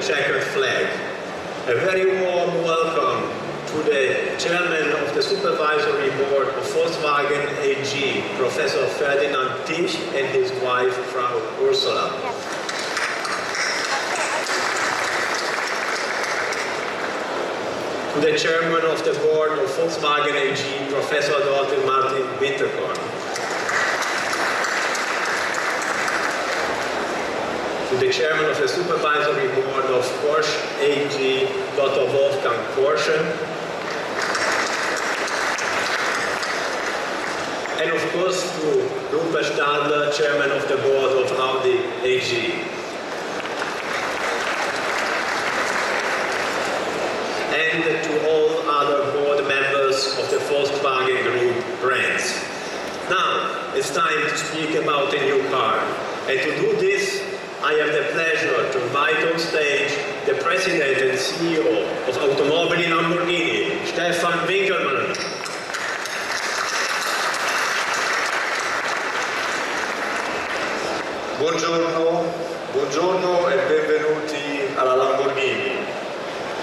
checkered flag. A very warm welcome to the chairman of the supervisory board of Volkswagen AG, Professor Ferdinand Piëch, and his wife, Frau Ursula. To the chairman of the board of Volkswagen AG, Professor Dr. Martin Winterkorn. To the chairman of the supervisory board of Porsche AG, Dr. Wolfgang Porsche. And of course to Rupert Stadler, chairman of the board of Audi AG. and to all other board members of the Volkswagen Group brands. Now, it's time to speak about the new car. And to do this, I have the pleasure to invite on stage the President and CEO of Automobili Lamborghini, Stefan Winkelmann. Buongiorno, buongiorno e benvenuti alla Lamborghini.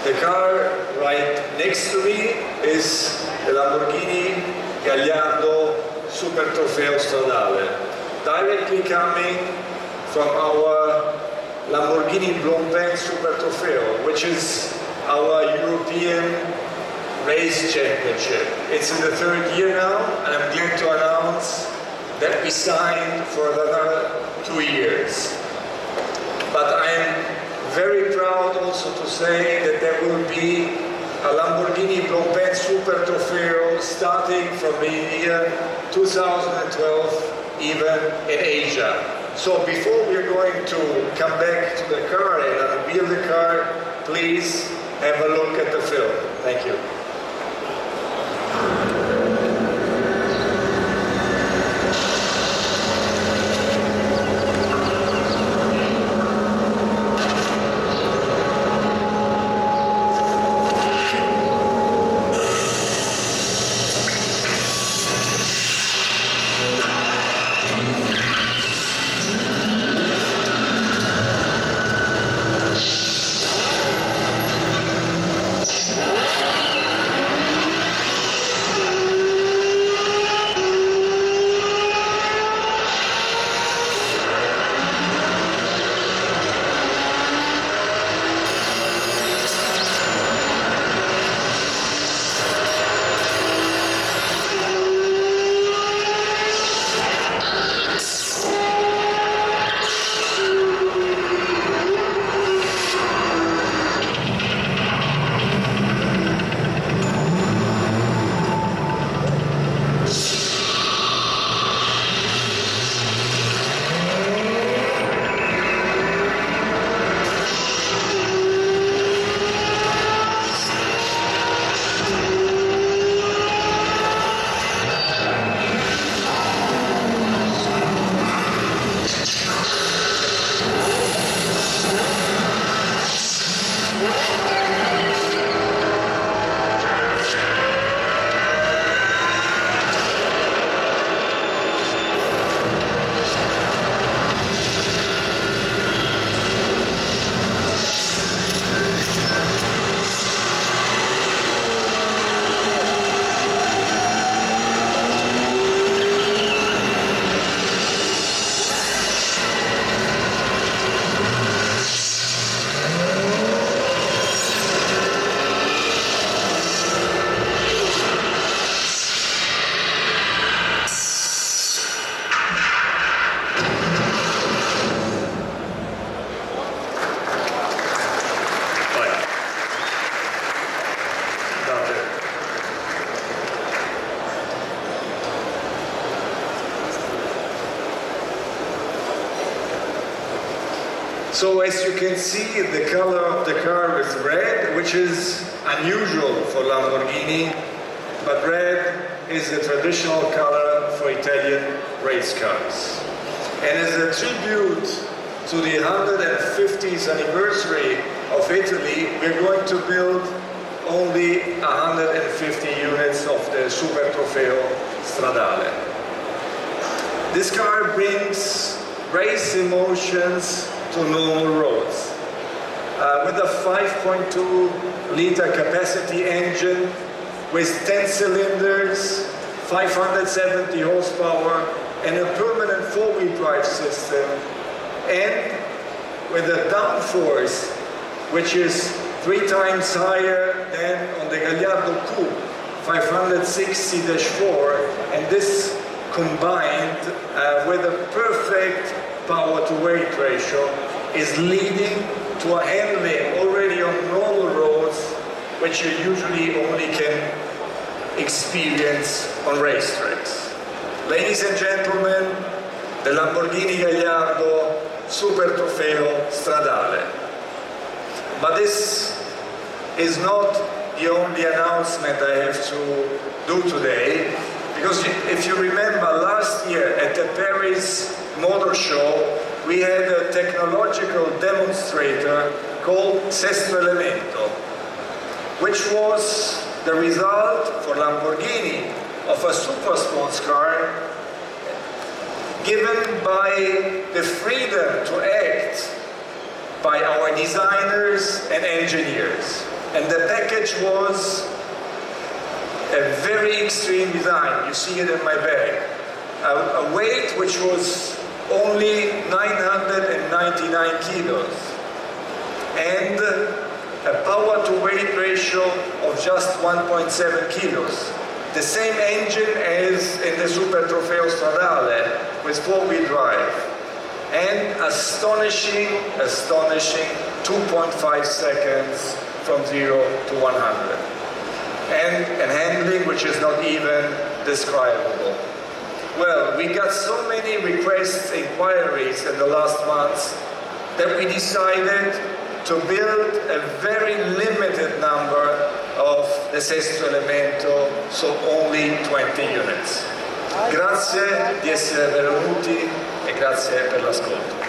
The car right next to me is the Lamborghini Gallardo Super Trofeo Stradale, directly coming from our Lamborghini Blancpain Super Trofeo, which is our European race championship. It's in the third year now, and I'm glad to announce that we signed for another two years. But I am very proud also to say that there will be a Lamborghini Blancpain Super Trofeo starting from the year 2012 even in Asia. So before we're going to come back to the car and unveil the car, please have a look at the film. Thank you. So as you can see, the color of the car is red, which is unusual for Lamborghini, but red is the traditional color for Italian race cars. And as a tribute to the 150th anniversary of Italy, we're going to build only 150 units of the Super Trofeo Stradale. This car brings race emotions to normal roads. uh, with a 5.2 liter capacity engine with 10 cylinders, 570 horsepower, and a permanent four-wheel drive system, and with a downforce which is three times higher than on the Gallardo Coupe 560-4, and this combined uh, with a perfect power to weight ratio is leading to a handling already on normal roads which you usually only can experience on racetracks. Ladies and gentlemen, the Lamborghini Gallardo Super Trofeo Stradale. But this is not the only announcement I have to do today, because if you remember last year at the Paris Motor Show, we had a technological demonstrator called Sesto Elemento, which was the result for Lamborghini of a super sports car given by the freedom to act by our designers and engineers. And the package was a very extreme design. You see it in my bag. A, a weight which was only 999 kilos and a power to weight ratio of just 1.7 kilos. The same engine as in the Super Trofeo Stradale with four-wheel drive and astonishing, astonishing 2.5 seconds from 0 to 100 and an handling which is not even describable. Well, we got so many requests, inquiries in the last months that we decided to build a very limited number of the sesto elemento, so only 20 units. Grazie di essere venuti e grazie per l'ascolto.